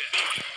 Yeah.